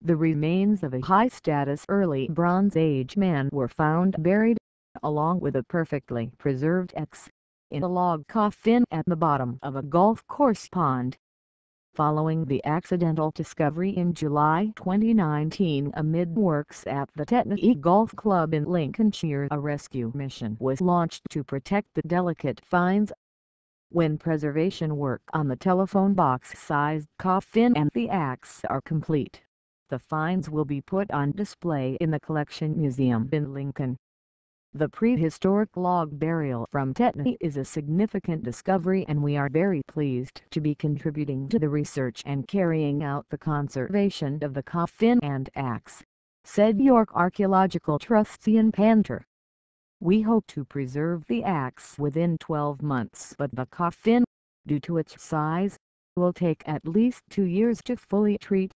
the remains of a high-status early Bronze Age man were found buried, along with a perfectly preserved axe, in a log coffin at the bottom of a golf course pond. Following the accidental discovery in July 2019 amid works at the Tetney Golf Club in Lincolnshire a rescue mission was launched to protect the delicate finds. When preservation work on the telephone box-sized coffin and the axe are complete, the finds will be put on display in the Collection Museum in Lincoln. The prehistoric log burial from Tetney is a significant discovery and we are very pleased to be contributing to the research and carrying out the conservation of the coffin and axe, said York Archaeological Trust Ian Panter. We hope to preserve the axe within 12 months but the coffin, due to its size, will take at least two years to fully treat.